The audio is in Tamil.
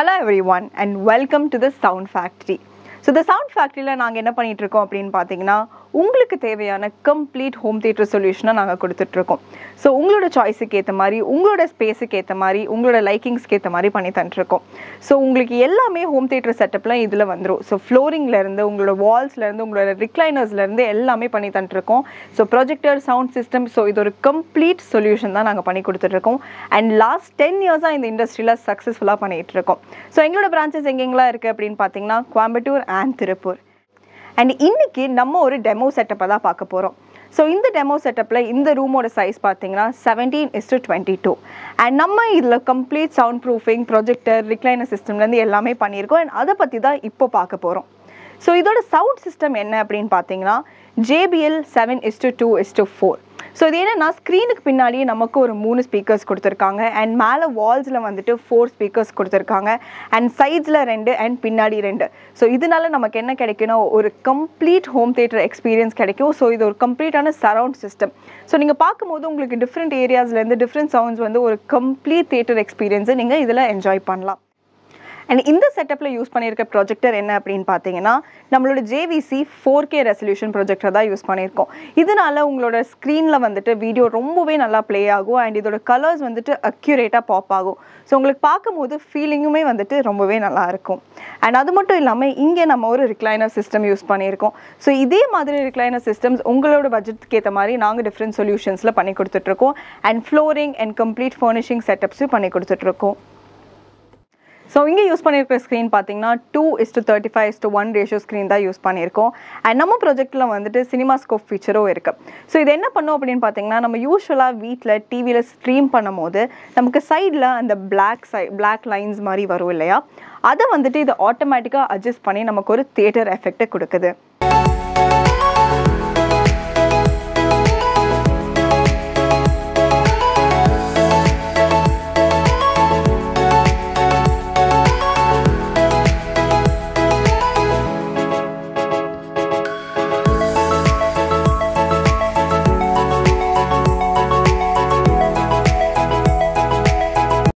One and welcome to the sound factory so the sound ஃபேக்ட்ரியில் நாங்கள் என்ன பண்ணிட்டு இருக்கோம் அப்படின்னு பார்த்தீங்கன்னா உங்களுக்கு தேவையான கம்ப்ளீட் ஹோம் தியேட்டர் சொல்யூஷனை நாங்கள் கொடுத்துட்ருக்கோம். ஸோ உங்களோட சாய்ஸுக்கு ஏற்ற மாதிரி உங்களோட ஸ்பேஸுக்கு ஏற்ற மாதிரி உங்களோட லைக்கிங்ஸ்க்கு ஏற்ற மாதிரி பண்ணி தந்துருக்கோம். ஸோ உங்களுக்கு எல்லாமே ஹோம் தியேட்டர் செட்டப்லாம் இதில் வந்துடும் ஸோ ஃப்ளோரிங்லேருந்து உங்களோட வால்ஸ்லேருந்து உங்களோட ரிக்ளைனர்ஸ்லேருந்து எல்லாமே பண்ணி தந்துருக்கோம். So projector sound system so இது ஒரு கம்ப்ளீட் சொல்யூஷன் தான் நாங்கள் பண்ணி கொடுத்துட்ருக்கோம். அண்ட் லாஸ்ட் டென் இயர்ஸாக இந்த இண்டஸ்ட்ரியில் சக்ஸஸ்ஃபுல்லாக பண்ணிகிட்டு இருக்கோம் ஸோ எங்களோட பிரான்ச்சஸ் எங்கெங்கெல்லாம் இருக்குது அப்படின்னு பார்த்தீங்கன்னா கோயம்புத்தூர் அண்ட் திருப்பூர். அண்ட் இன்னைக்கு நம்ம ஒரு டெமோ செட்டப்பை தான் பார்க்க போகிறோம் ஸோ இந்த டெமோ செட்டப்பில் இந்த ரூமோட சைஸ் பார்த்தீங்கன்னா seventeen is to twenty two and நம்ம இதில் complete sound proofing projector recliner சிஸ்டம்லேருந்து எல்லாமே பண்ணியிருக்கோம். அண்ட் அதை பற்றி தான் இப்போ பார்க்க போகிறோம் ஸோ இதோட சவுண்ட் சிஸ்டம் என்ன அப்படின்னு பார்த்தீங்கன்னா JBL seven is to two is to four so இது என்னென்னா ஸ்க்ரீனுக்கு பின்னாடியே நமக்கு ஒரு மூணு ஸ்பீக்கர்ஸ் கொடுத்துருக்காங்க. அண்ட் மேலே வால்ஸில் வந்துட்டு ஃபோர் ஸ்பீக்கர்ஸ் கொடுத்துருக்காங்க. அண்ட் சைட்ஸில் ரெண்டு அண்ட் பின்னாடி ரெண்டு. ஸோ இதனால நமக்கு என்ன கிடைக்குன்னா ஒரு கம்ப்ளீட் ஹோம் தியேட்டர் எக்ஸ்பீரியன்ஸ் கிடைக்கும். ஸோ இது ஒரு கம்ப்ளீட்டான சரவுண்ட் சிஸ்டம் ஸோ நீங்கள் பார்க்கும்போது உங்களுக்கு டிஃப்ரெண்ட் ஏரியாஸ்லேருந்து டிஃப்ரெண்ட் சவுண்ட்ஸ் வந்து ஒரு கம்ப்ளீட் தியேட்டர் எக்ஸ்பீரியன்ஸை நீங்கள் இதில் என்ஜாய் பண்ணலாம். அண்ட் இந்த செட்டப்பில் யூஸ் பண்ணியிருக்க ப்ரொஜெக்டர் என்ன அப்படின்னு பார்த்தீங்கன்னா நம்மளோட JVC four K resolution projector தான் யூஸ் பண்ணியிருக்கோம் இதனால உங்களோட ஸ்க்ரீனில் வந்துட்டு வீடியோ ரொம்பவே நல்லா ப்ளே ஆகும் அண்ட் இதோட கலர்ஸ் வந்துட்டு அக்யூரேட்டாக பாப் ஆகும். ஸோ உங்களுக்கு பார்க்கும்போது ஃபீலிங்குமே வந்துட்டு ரொம்பவே நல்லா இருக்கும். அண்ட் அது மட்டும் இல்லாமல் இங்கே நம்ம ஒரு ரிக்ளைனர் சிஸ்டம் யூஸ் பண்ணியிருக்கோம் ஸோ இதே மாதிரி ரிக்ளைனர் சிஸ்டம்ஸ் உங்களோட பட்ஜெட்டுக்கு ஏற்ற மாதிரி நாங்கள் டிஃப்ரெண்ட் சொல்யூஷன்ஸில் பண்ணி கொடுத்துட்ருக்கோம் and flooring and complete furnishing செட்டப்ஸும் பண்ணி கொடுத்துட்ருக்கோம் ஸோ இங்கே யூஸ் பண்ணியிருக்கிற ஸ்க்ரீன் பார்த்தீங்கன்னா two is to thirty five is to one ratio screen தான் யூஸ் பண்ணியிருக்கோம் அண்ட் நம்ம ப்ராஜெக்ட்டில் வந்துட்டு சினிமா ஸ்கோப் ஃபீச்சரும் இருக்குது ஸோ இது என்ன பண்ணும் அப்படின்னு பார்த்தீங்கன்னா நம்ம யூஸ்வலாக வீட்டில் டிவியில் ஸ்ட்ரீம் பண்ணும்போது நமக்கு சைடில் அந்த பிளாக் சை பிளாக் லைன்ஸ் மாதிரி வரும் இல்லையா? அதை வந்துட்டு இது ஆட்டோமேட்டிக்காக அட்ஜஸ்ட் பண்ணி நமக்கு ஒரு தியேட்டர் எஃபெக்ட்டை கொடுக்குது.